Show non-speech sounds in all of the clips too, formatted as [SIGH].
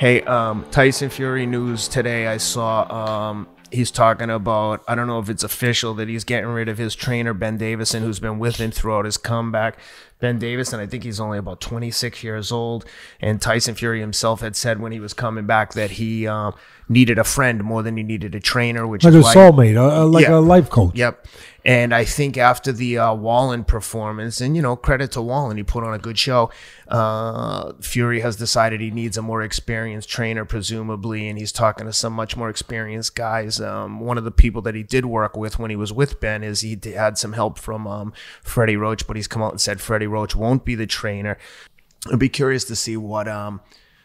Hey, um, Tyson Fury news today. I saw um, he's talking about. I don't know if it's official that he's getting rid of his trainer Ben Davison, who's been with him throughout his comeback. Ben Davison, I think he's only about 26 years old, and Tyson Fury himself had said when he was coming back that he um, needed a friend more than he needed a trainer, which Like is a why- soulmate, a- like Yeah. a life coach. Yep. And I think after the uh, Wallin performance, and you know, credit to Wallin, he put on a good show. Uh, Fury has decided he needs a more experienced trainer, presumably, and he's talking to some much more experienced guys. Um, one of the people that he did work with when he was with Ben is he had some help from um, Freddie Roach, but he's come out and said Freddie Roach won't be the trainer. I'd be curious to see what um,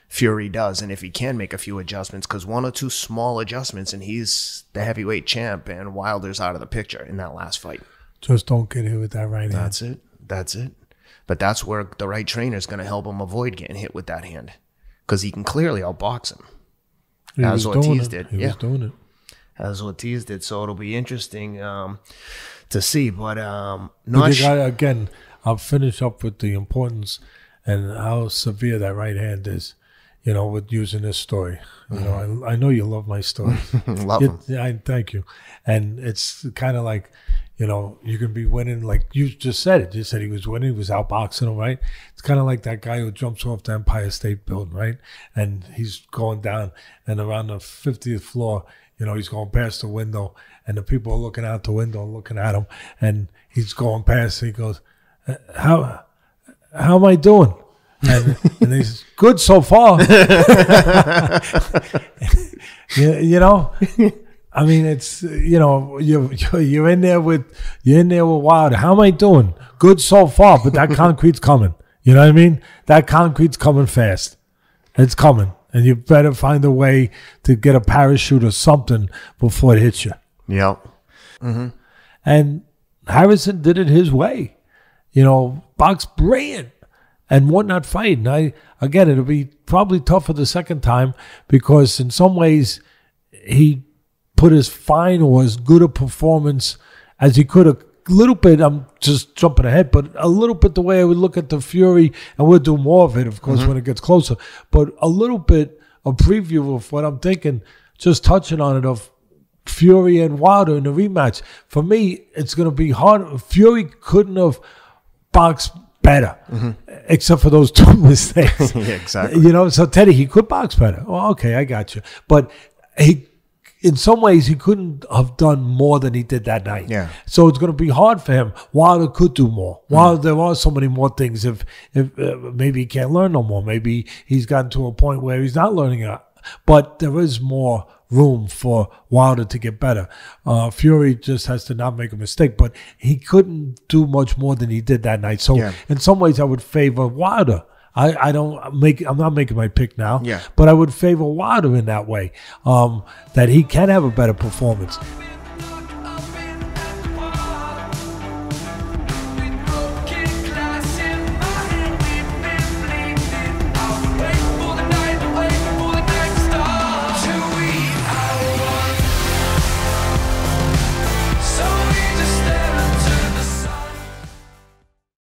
Fury does and if he can make a few adjustments because one or two small adjustments and he's the heavyweight champ and Wilder's out of the picture in that last fight. Just don't get hit with that right hand. That's it. That's it. But that's where the right trainer is going to help him avoid getting hit with that hand because he can clearly outbox him He as was Ortiz did, He yeah. was doing it. as Ortiz did. So it'll be interesting um, to see. But um, not you sh- got, again, I'll finish up with the importance and how severe that right hand is. You know, with using this story. You know, I, I know you love my story. [LAUGHS] love yeah, I thank you. And it's kind of like, you know, you can be winning, like you just said it. You said he was winning, he was outboxing him, right? It's kind of like that guy who jumps off the Empire State Building, right? And he's going down, and around the 50th floor, you know, he's going past the window, and the people are looking out the window, looking at him, and he's going past. And he goes, "Uh, "How, how am I doing?" And, and he's good so far. [LAUGHS] [LAUGHS] you, you know, I mean, it's you know, you you're in there with you're in there with Wilder. How am I doing? Good so far, but that concrete's coming. You know what I mean? That concrete's coming fast. It's coming, and you better find a way to get a parachute or something before it hits you. Yep. Mm-hmm. And Harrison did it his way. You know, box brilliant and won that fight. And I again it'll be probably tougher the second time because in some ways he put as fine or as good a performance as he could have. A little bit, I'm just jumping ahead, but a little bit the way I would look at the Fury, and we'll do more of it, of course, mm-hmm. when it gets closer. But a little bit a preview of what I'm thinking, just touching on it of Fury and Wilder in the rematch. For me, it's going to be hard. Fury couldn't have boxed better, mm-hmm. Except for those [LAUGHS] two mistakes. [LAUGHS] Yeah, exactly. You know, so Teddy, he could box better. Well, okay, I got you. But he, in some ways, he couldn't have done more than he did that night. Yeah. So it's going to be hard for him. Wilder could do more. Wilder, there are so many more things. If if uh, maybe he can't learn no more. Maybe he's gotten to a point where he's not learning it. But there is more room for Wilder to get better. Uh, Fury just has to not make a mistake. But he couldn't do much more than he did that night. So Yeah. in some ways, I would favor Wilder. I, I don't make I'm not making my pick now. Yeah. But I would favor Wilder in that way. Um, that he can have a better performance.